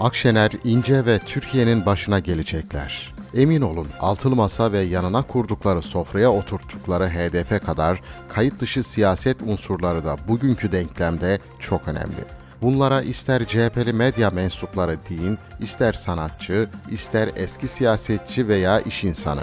Akşener, İnce ve Türkiye'nin başına gelecekler. Emin olun altılı masa ve yanına kurdukları sofraya oturttukları HDP kadar kayıt dışı siyaset unsurları da bugünkü denklemde çok önemli. Bunlara ister CHP'li medya mensupları deyin, ister sanatçı, ister eski siyasetçi veya iş insanı.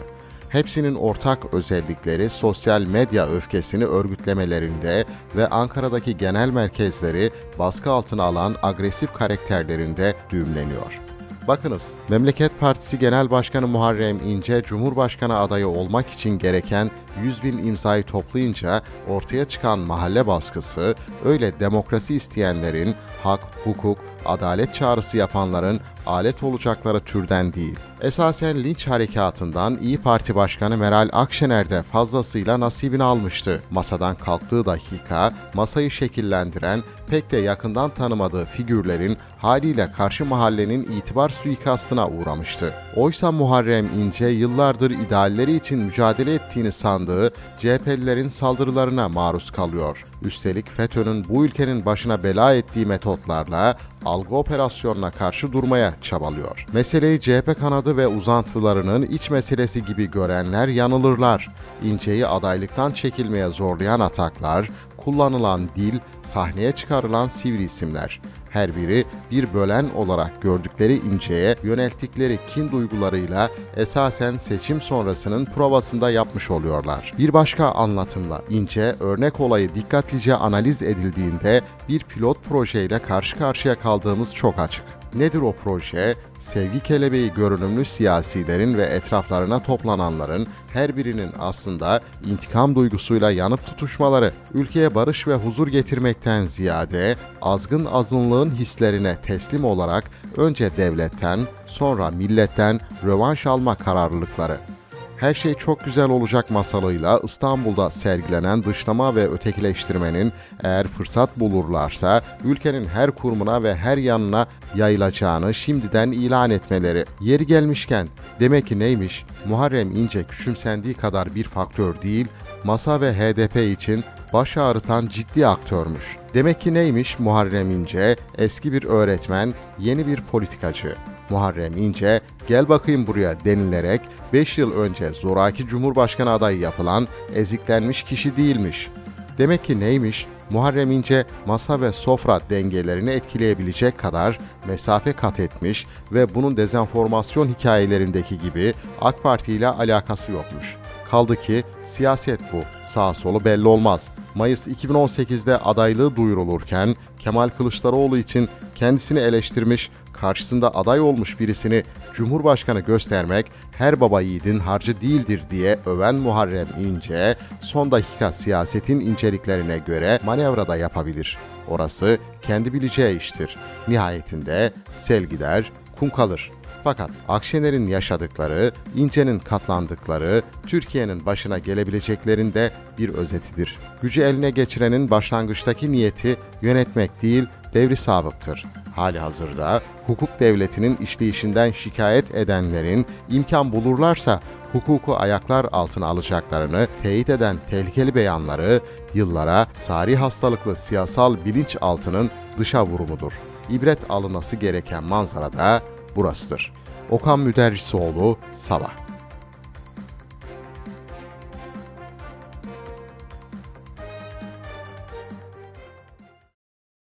Hepsinin ortak özellikleri sosyal medya öfkesini örgütlemelerinde ve Ankara'daki genel merkezleri baskı altına alan agresif karakterlerinde düğümleniyor. Bakınız, Memleket Partisi Genel Başkanı Muharrem İnce, Cumhurbaşkanı adayı olmak için gereken 100 bin imzayı toplayınca ortaya çıkan mahalle baskısı, öyle demokrasi isteyenlerin, hak, hukuk, adalet çağrısı yapanların alet olacakları türden değil. Esasen linç harekatından İyi Parti Başkanı Meral Akşener de fazlasıyla nasibini almıştı. Masadan kalktığı dakika masayı şekillendiren pek de yakından tanımadığı figürlerin haliyle karşı mahallenin itibar suikastına uğramıştı. Oysa Muharrem İnce yıllardır idealleri için mücadele ettiğini sandığı CHP'lilerin saldırılarına maruz kalıyor. Üstelik FETÖ'nün bu ülkenin başına bela ettiği metotlarla algı operasyonuna karşı durmaya çabalıyor. Meseleyi CHP kanadı ve uzantılarının iç meselesi gibi görenler yanılırlar. İnce'yi adaylıktan çekilmeye zorlayan ataklar, kullanılan dil, sahneye çıkarılan sivri isimler. Her biri bir bölen olarak gördükleri İnce'ye yönelttikleri kin duygularıyla esasen seçim sonrasının provasında yapmış oluyorlar. Bir başka anlatımla İnce örnek olayı dikkatlice analiz edildiğinde bir pilot projeyle karşı karşıya kaldığımız çok açık. Nedir o proje? Sevgi kelebeği görünümlü siyasilerin ve etraflarına toplananların her birinin aslında intikam duygusuyla yanıp tutuşmaları, ülkeye barış ve huzur getirmekten ziyade azgın azınlığın hislerine teslim olarak önce devletten, sonra milletten rövanş alma kararlılıkları her şey çok güzel olacak masalıyla İstanbul'da sergilenen dışlama ve ötekileştirmenin eğer fırsat bulurlarsa ülkenin her kurumuna ve her yanına yayılacağını şimdiden ilan etmeleri. Yeri gelmişken demek ki neymiş? Muharrem İnce küçümsendiği kadar bir faktör değil, masa ve HDP için baş ağrıtan ciddi aktörmüş. Demek ki neymiş Muharrem İnce? Eski bir öğretmen, yeni bir politikacı. Muharrem İnce, gel bakayım buraya denilerek 5 yıl önce zoraki Cumhurbaşkanı adayı yapılan eziklenmiş kişi değilmiş. Demek ki neymiş? Muharrem İnce masa ve sofra dengelerini etkileyebilecek kadar mesafe kat etmiş ve bunun dezenformasyon hikayelerindeki gibi AK Parti ile alakası yokmuş. Kaldı ki siyaset bu, sağ solu belli olmaz. Mayıs 2018'de adaylığı duyurulurken Kemal Kılıçdaroğlu için kendisini eleştirmiş, karşısında aday olmuş birisini Cumhurbaşkanı göstermek her baba yiğidin harcı değildir diye öven Muharrem İnce, son dakika siyasetin inceliklerine göre manevra da yapabilir. Orası kendi bileceği iştir. Nihayetinde sel gider, kum kalır. Fakat Akşener'in yaşadıkları, İnce'nin katlandıkları, Türkiye'nin başına gelebileceklerin de bir özetidir. Gücü eline geçirenin başlangıçtaki niyeti yönetmek değil, devri sabıktır. Hali hazırda hukuk devletinin işleyişinden şikayet edenlerin imkan bulurlarsa hukuku ayaklar altına alacaklarını teyit eden tehlikeli beyanları yıllara sari hastalıklı siyasal bilinç altının dışa vurumudur. İbret alınması gereken manzara da burasıdır. Okan Müderrisoğlu, Sabah